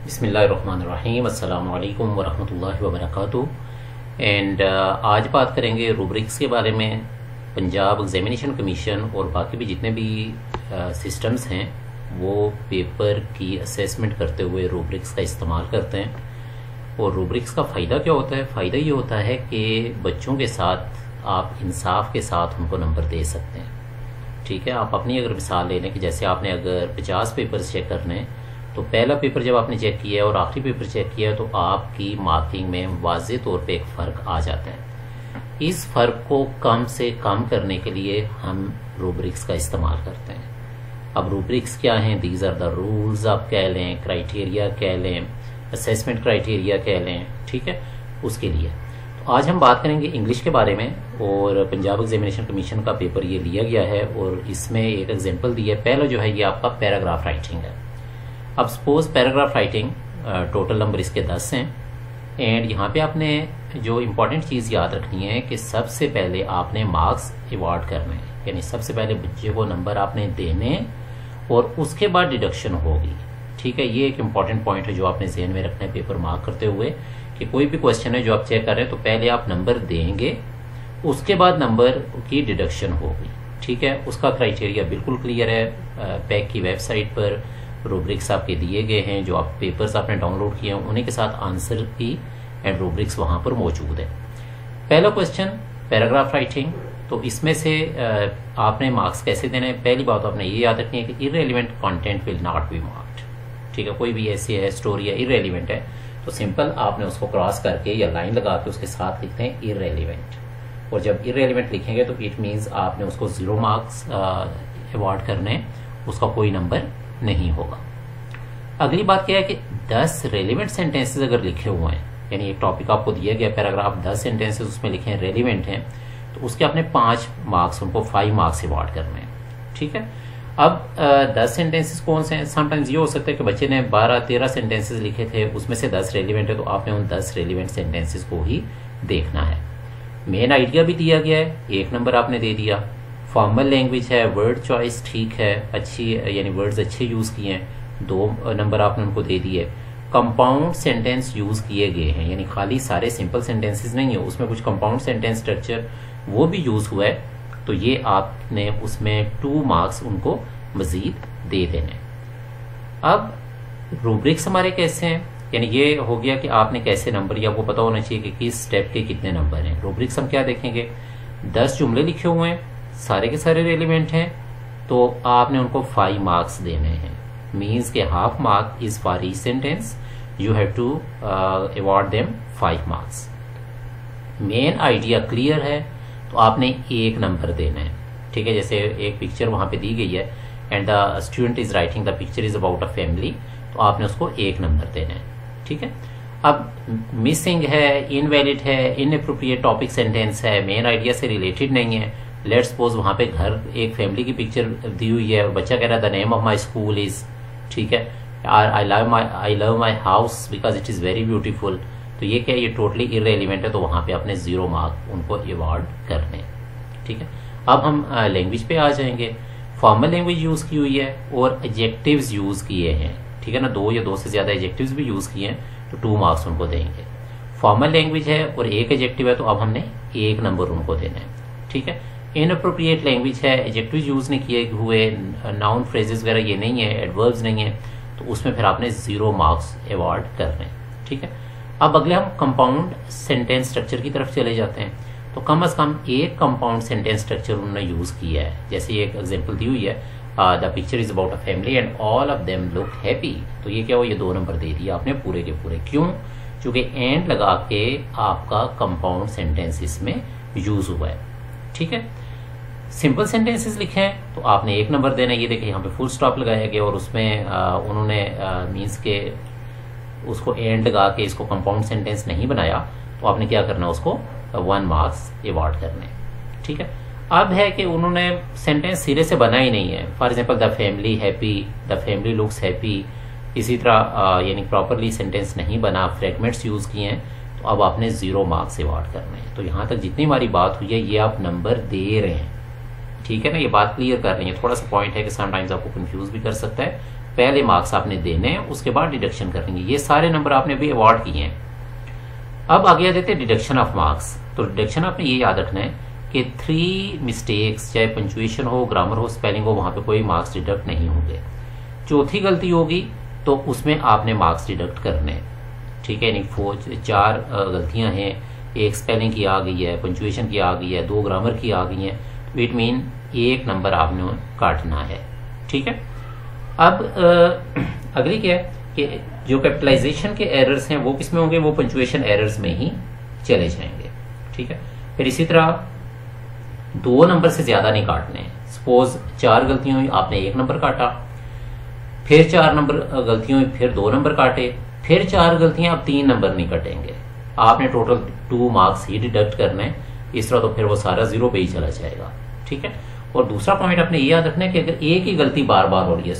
बिसमीम अल्लाम वबरकातुहू। एंड आज बात करेंगे रूब्रिक्स के बारे में पंजाब एग्जामिनेशन कमीशन और बाकी भी जितने भी सिस्टम्स uh, हैं वो पेपर की असेसमेंट करते हुए रूब्रिक्स का इस्तेमाल करते हैं। और रूब्रिक्स का फ़ायदा क्या होता है? फ़ायदा ये होता है कि बच्चों के साथ आप इंसाफ के साथ उनको नंबर दे सकते हैं। ठीक है? आप अपनी अगर मिसाल ले लें कि जैसे आपने अगर पचास पेपर चेक करने हैं तो पहला पेपर जब आपने चेक किया है और आखिरी पेपर चेक किया है तो आपकी मार्किंग में वाज तौर पे एक फ़र्क आ जाता है। इस फ़र्क को कम से कम करने के लिए हम रूब्रिक्स का इस्तेमाल करते हैं। अब रूब्रिक्स क्या हैं? दीज आर द रूल्स आप कह लें क्राइटेरिया कह लें असेसमेंट क्राइटेरिया कह लें, ठीक है? उसके लिए। तो आज हम बात करेंगे इंग्लिश के बारे में, और पंजाब एग्जामिनेशन कमीशन का पेपर ये लिया गया है, और इसमें एक एग्ज़ाम्पल दिया है। पहला जो है, ये आपका पैराग्राफ राइटिंग है। अब suppose paragraph writing total number इसके दस हैं। एंड यहाँ पे आपने जो इम्पोर्टेंट चीज़ याद रखनी है कि सबसे पहले आपने मार्क्स अवार्ड करने हैं। यानी सबसे पहले बच्चे को नंबर आपने देने और उसके बाद डिडक्शन होगी। ठीक है, ये एक इंपॉर्टेंट पॉइंट है जो आपने जहन में रखना है पेपर मार्क करते हुए कि कोई भी क्वेश्चन है जो आप चेक कर रहे हैं तो पहले आप नंबर देंगे, उसके बाद नंबर की डिडक्शन होगी। ठीक है, उसका क्राइटेरिया बिल्कुल क्लियर है पैक की वेबसाइट पर रूब्रिक्स आपके दिए गए हैं, जो आप पेपर्स आपने डाउनलोड किए हैं, उन्हीं के साथ आंसर की एंड रूब्रिक्स वहाँ पर मौजूद है। पहला क्वेश्चन पैराग्राफ राइटिंग तो इसमें से आपने मार्क्स कैसे देने हैं? पहली बात आपने ये याद रखनी है कि irrelevant content will not be marked ठीक है, कोई भी ऐसी है स्टोरी है इरेलीवेंट है तो सिंपल आपने उसको क्रॉस करके या लाइन लगा के उसके साथ लिखते हैं इरेलीवेंट और जब इरेलीवेंट लिखेंगे तो इट मीन्स आपने उसको ज़ीरो मार्क्स अवार्ड करने उसका कोई नंबर नहीं होगा। अगली बात क्या है कि 10 रेलिवेंट सेंटेंसेस अगर लिखे हुए हैं, यानी एक टॉपिक आपको दिया गया पैराग्राफ 10 सेंटेंसेस उसमें लिखे हैं रेलिवेंट हैं तो उसके अपने पाँच मार्क्स उनको फाइव मार्क्स अवार्ड करने हैं। ठीक है? अब दस सेंटेंसेस कौन से हैं? समटाइम्स ये हो सकता है कि बच्चे ने बारह, तेरह सेंटेंसेस लिखे थे, उसमें से दस रेलिवेंट है तो आपने उन दस रेलिवेंट सेंटेंसेस को ही देखना है। मेन आइडिया भी दिया गया है, एक नंबर आपने दे दिया। फॉर्मल लैंग्वेज है वर्ड चॉइस ठीक है, अच्छी, यानी वर्ड्स अच्छे यूज़ किए हैं, दो नंबर आपने उनको दे दिए। कंपाउंड सेंटेंस यूज़ किए गए हैं, यानी खाली सारे सिंपल सेंटेंसेस नहीं है, उसमें कुछ कंपाउंड सेंटेंस स्ट्रक्चर वो भी यूज़ हुआ है तो ये आपने उसमें टू मार्क्स उनको मजीद दे देने अब रूब्रिक्स हमारे कैसे हैं? यानी ये हो गया कि आपने कैसे नंबर या वो पता होना चाहिए कि किस स्टेप के कितने नंबर हैं। रूब्रिक्स हम क्या देखेंगे? दस जुमले लिखे हुए हैं सारे के सारे रेलिवेंट हैं तो आपने उनको फाइव मार्क्स देने हैं। मीन्स के half mark is for each sentence you have to award them five marks main idea clear है तो आपने एक नंबर देना है। ठीक है, जैसे एक पिक्चर वहाँ पे दी गई है and the student is writing the picture is about a family तो आपने उसको एक नंबर देना है। ठीक है? अब मिसिंग है इनवैलिड है इनअप्रोप्रिएट टॉपिक सेंटेंस है मेन आइडिया से रिलेटेड नहीं है। लेट सपोज़ वहाँ पे घर, एक फैमिली की पिक्चर दी हुई है बच्चा कह रहा the name of my school is ठीक है? I love my I love my house because it is very beautiful तो ये क्या ये टोटली इरेलीवेंट है तो वहाँ पे आपने ज़ीरो मार्क उनको अवार्ड करने ठीक है? अब हम लैंग्वेज पे आ जाएँगे। फॉर्मल लैंग्वेज यूज़ की हुई है, और एजेक्टिव यूज़ किए हैं, ठीक है ना? दो या दो से ज़्यादा एजेक्टिव भी यूज़ किए हैं तो टू मार्क्स उनको देंगे। फॉर्मल लैंग्वेज है, और एक एजेक्टिव है तो अब हमने एक नंबर उनको देना है, ठीक है? इनअप्रोप्रिएट लैंग्वेज है एजेक्टिव यूज़ नहीं किए हुए नाउन फ्रेजेस वगैरह ये नहीं है एडवर्ब्स नहीं है तो उसमें फिर आपने ज़ीरो मार्क्स अवार्ड कर रहे हैं। ठीक है? अब अगले हम कंपाउंड सेंटेंस स्ट्रक्चर की तरफ़ चले जाते हैं। तो कम अज कम एक कंपाउंड सेंटेंस स्ट्रक्चर उन्होंने यूज़ किया है। जैसे एक एग्ज़ाम्पल दी हुई है the picture is about a family and all of them look happy तो ये क्या हो ये दो नंबर दे दिया आपने पूरे के पूरे। क्यों? क्योंकि एंड लगा के आपका कंपाउंड सेंटेंस इसमें यूज़ हुआ है। ठीक है? सिंपल सेंटेंसेस लिखे हैं तो आपने एक नंबर देना ये देखिए यहाँ पे फुल स्टॉप लगाया गया और उसमें आ, उन्होंने मीन्स के उसको एंड लगा के इसको कंपाउंड सेंटेंस नहीं बनाया। तो आपने क्या करना उसको? वन मार्क्स अवार्ड करने ठीक है? अब है कि उन्होंने सेंटेंस सिरे से बना ही नहीं है। For example the family happy the family looks happy इसी तरह यानी प्रॉपरली सेंटेंस नहीं बना फ्रेगमेंट्स यूज़ किए हैं तो अब आपने ज़ीरो मार्क्स अवार्ड करने हैं। तो यहाँ तक जितनी हमारी बात हुई है ये आप नंबर दे रहे हैं। ठीक है ना? ये बात क्लियर कर रही है। थोड़ा सा पॉइंट है कि समटाइम्स आपको कंफ्यूज भी कर सकता है। पहले मार्क्स आपने देने हैं उसके बाद डिडक्शन करेंगे ये सारे नंबर आपने अभी अवॉर्ड किए हैं। अब आगे आ जाते हैं डिडक्शन ऑफ़ मार्क्स तो डिडक्शन आपने ये याद रखना है कि थ्री मिस्टेक्स चाहे पंचुएशन हो ग्रामर हो स्पेलिंग हो, वहाँ पे कोई मार्क्स डिडक्ट नहीं होंगे। चौथी गलती होगी तो उसमें आपने मार्क्स डिडक्ट करने ठीक है? चार गलतियाँ हैं। एक स्पेलिंग की आ गई है पंचुएशन की आ गई है, दो ग्रामर की आ गई है। तो इट मीन एक नंबर आपने काटना है। ठीक है? अब अगली क्या है? कि जो कैपिटलाइजेशन के एरर्स हैं, वो किसमें होंगे? वो पंचुएशन एरर्स में ही चले जाएँगे। ठीक है? फिर इसी तरह दो नंबर से ज़्यादा नहीं काटने सपोज़ चार गलतियों हुई, आपने एक नंबर काटा। फिर चार नंबर गलतियों हुई, फिर दो नंबर काटे। फिर चार गलतियाँ आप तीन नंबर नहीं कटेंगे। आपने टोटल टू मार्क्स ही डिडक्ट करने इस तरह तो फिर वो सारा ज़ीरो पे ही चला जाएगा। ठीक है? और दूसरा पॉइंट आपने ये याद रखना है कि अगर एक ही गलती बार बार हो रही है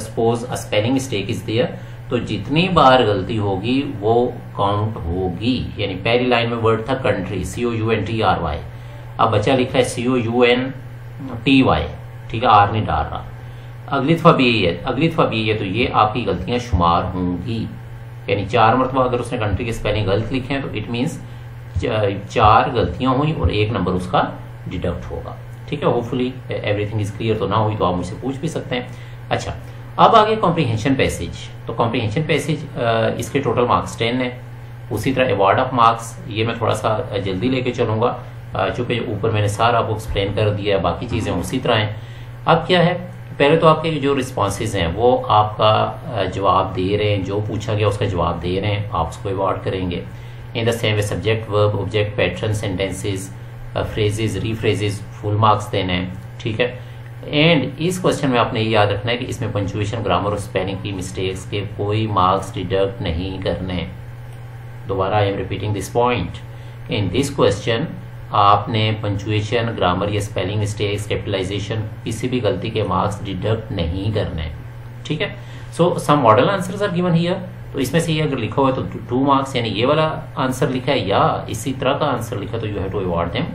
suppose spelling mistake is there तो जितनी बार गलती होगी, वो काउंट होगी। यानी पहली लाइन में वर्ड था country C O U N T R Y अब बच्चा लिखा है C O U N T Y ठीक है आर नहीं डाल रहा। अगली दफ़ा भी यही है, अगली दफ़ा भी यही है तो ये आपकी गलतियाँ शुमार होंगी। यानी चार मरतबा अगर उसने कंट्री के स्पेलिंग गलत लिखे हैं तो इट मीन्स चार गलतियाँ हुई और एक नंबर उसका डिडक्ट होगा। ठीक है होपफुली एवरीथिंग इज़ क्लियर तो ना हुई तो आप मुझसे पूछ भी सकते हैं। अच्छा अब आगे कॉम्प्रीहेंशन पैसेज तो कॉम्प्रीहेंशन पैसेज इसके टोटल मार्क्स टेन है। उसी तरह अवार्ड ऑफ़ मार्क्स ये मैं थोड़ा सा जल्दी लेके चलूँगा। चूँकि ऊपर मैंने सारा आपको एक्सप्लेन कर दिया बाकी चीज़ें उसी तरह हैं। अब क्या है? पहले तो आपके जो रिस्पॉन्सेज हैं, वो आपका जवाब दे रहे हैं। जो पूछा गया, उसका जवाब दे रहे हैं। आप उसको अवार्ड करेंगे। In the same way subject verb object pattern sentences phrases rephrases full marks देने हैं, ठीक है? एंड इस क्वेश्चन में आपने ये याद रखना है कि इसमें पंचुएशन ग्रामर और स्पेलिंग की मिस्टेक्स के कोई मार्क्स डिडक्ट नहीं करने दोबारा I am repeating this point in this question आपने पंचुएशन ग्रामर या स्पेलिंग मिस्टेक्स कैपिटलाइजेशन किसी भी गलती के मार्क्स डिडक्ट नहीं करने ठीक है? So some model answers are given here तो इसमें से ये अगर लिखा हुआ है तो टू मार्क्स यानी ये वाला आंसर लिखा है या इसी तरह का आंसर लिखा है तो you have to award them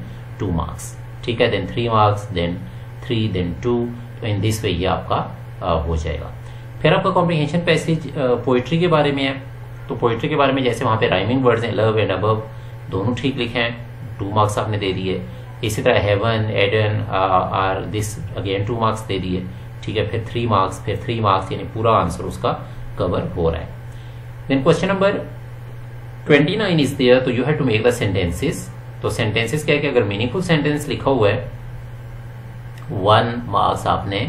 two marks ठीक है then three marks then three then two तो इन दिस वे ये आपका आ, हो जाएगा। फिर आपका कॉम्प्रीहेंशन पैसेज पोइट्री के बारे में है। तो पोइट्री के बारे में जैसे वहाँ पे राइमिंग वर्ड्स हैं लव एंड अबव दोनों ठीक लिखे हैं टू मार्क्स आपने दे दिए। इसी तरह heaven Eden are this again two marks दे दिए। ठीक है फिर थ्री मार्क्स फिर थ्री मार्क्स यानी पूरा आंसर उसका कवर हो रहा है। Then question number 29 is there तो you have to make the sentences तो सेंटेंसेस क्या है कि अगर मीनिंगफुल सेंटेंस लिखा हुआ है वन मार्क्स आपने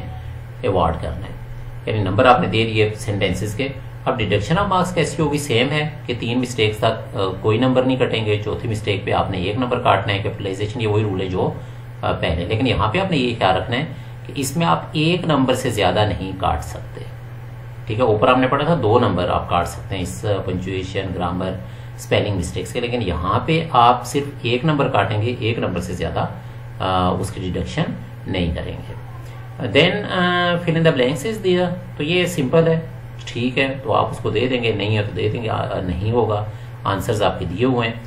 अवार्ड करना है। यानी नंबर आपने दे दिए सेंटेंसेस के। अब डिडक्शन ऑफ़ मार्क्स कैसी होगी? सेम है कि तीन मिस्टेक्स तक कोई नंबर नहीं कटेंगे। चौथी मिस्टेक पे आपने एक नंबर काटना है कैपिटलाइजेशन ये वही रूल है जो पहले। लेकिन यहाँ पे आपने ये ख्याल रखना है कि इसमें आप एक नंबर से ज़्यादा नहीं काट सकते। ठीक है? ऊपर आपने पढ़ा था, दो नंबर आप काट सकते हैं। इस पंचुएशन ग्रामर स्पेलिंग मिस्टेक्स के लेकिन यहाँ पे आप सिर्फ़ एक नंबर काटेंगे एक नंबर से ज़्यादा उसकी डिडक्शन नहीं करेंगे। Then fill in the blanks is दिया तो ये सिंपल है। ठीक है तो आप उसको दे देंगे नहीं है तो दे देंगे आ, नहीं होगा। आंसर्स आपके दिए हुए हैं।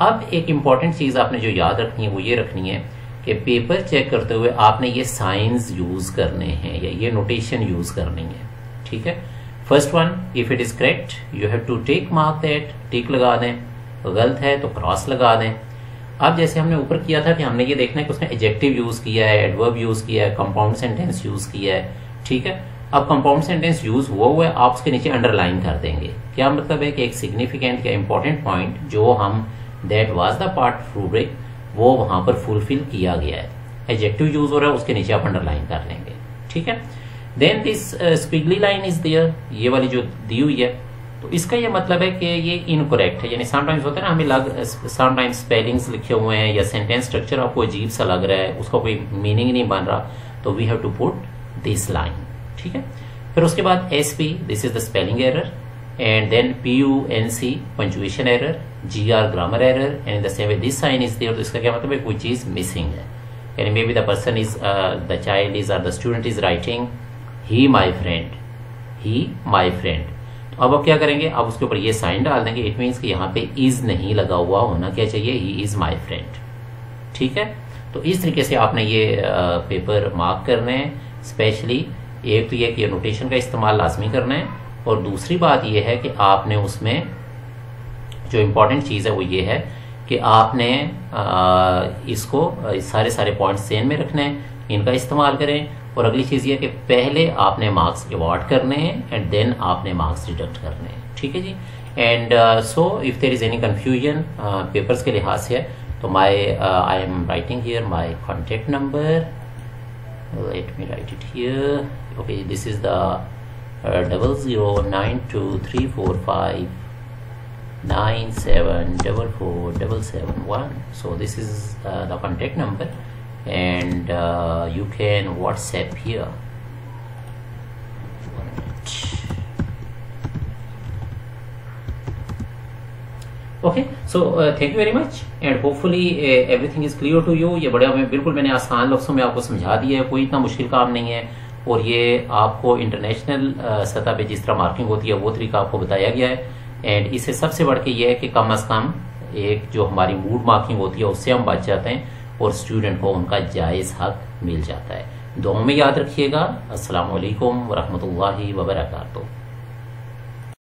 अब एक इंपॉर्टेंट चीज़ आपने जो याद रखनी है वो ये रखनी है कि पेपर चेक करते हुए आपने ये साइंस यूज़ करने हैं या ये नोटेशन यूज़ करनी है। ठीक है? First one if it is correct you have to take mark that tick लगा दें। गलत है तो क्रॉस लगा दें। अब जैसे हमने ऊपर किया था कि हमने ये देखना है कि उसने एजेक्टिव यूज़ किया है एडवर्ब यूज़ किया है कंपाउंड सेंटेंस यूज़ किया है। ठीक है? अब कंपाउंड सेंटेंस यूज़ हुआ हुआ है, आप उसके नीचे अंडरलाइन कर देंगे। क्या मतलब है कि एक सिग्निफिकेंट या इंपॉर्टेंट पॉइंट जो हम that was the part rubric वो वहाँ पर फुलफिल किया गया है। एजेक्टिव यूज़ हो रहा है, उसके नीचे आप अंडरलाइन कर लेंगे। ठीक है? Then this squiggly line is there ये वाली जो दी हुई है। तो इसका ये मतलब है कि ये इनकोरेक्ट है। यानी समटाइम्स होता है ना, हमें लग समटाइम्स स्पेलिंग्स लिखे हुए हैं या सेंटेंस स्ट्रक्चर आपको अजीब सा लग रहा है, उसका कोई मीनिंग नहीं बन रहा। तो we have to put this line ठीक है? फिर उसके बाद S P this is the spelling error and then P U N C punctuation error G R grammar error and the same way this sign is there तो इसका क्या मतलब है? कोई चीज़ मिसिंग है। यानी maybe the person is the child is or the student is writing he my friend he my friend तो अब आप क्या करेंगे? आप उसके ऊपर ये साइन डाल देंगे। इट मीन्स कि यहाँ पे इज़ नहीं लगा हुआ होना क्या चाहिए? ही इज़ माई फ्रेंड ठीक है? तो इस तरीके से आपने ये पेपर मार्क करने हैं। स्पेशली एक तो यह कि नोटेशन का इस्तेमाल लाजमी करना है। और दूसरी बात यह है कि आपने उसमें जो इम्पोर्टेंट चीज़ है वो ये है कि आपने आ, इसको सारे सारे पॉइंट्स सेन में रखने हैं। इनका इस्तेमाल करें। और अगली चीज़ यह कि पहले आपने मार्क्स अवॉर्ड करने हैं एंड देन आपने मार्क्स डिडक्ट करने हैं। ठीक है जी? And so if there is any confusion papers के लिहाज से तो my I am writing here my contact number let me write it here okay this is the double zero nine two three four five nine seven double four double seven one so this is the contact number and uh, you can whatsapp here. Okay so thank you very much and hopefully everything is clear to you ये बड़े मैं बिल्कुल मैंने आसान लफ्सों में आपको समझा दिया है। कोई इतना मुश्किल काम नहीं है। और ये आपको इंटरनेशनल uh, सतह पे जिस तरह मार्किंग होती है वो तरीका आपको बताया गया है। एंड इससे सबसे बढ़ के ये है कि कम अज कम एक जो हमारी मूड मार्किंग होती है उससे हम बच जाते हैं। और स्टूडेंट को उनका जायज़ हक मिल जाता है। दोनों में याद रखिएगा। असलकम वरहमल वर्का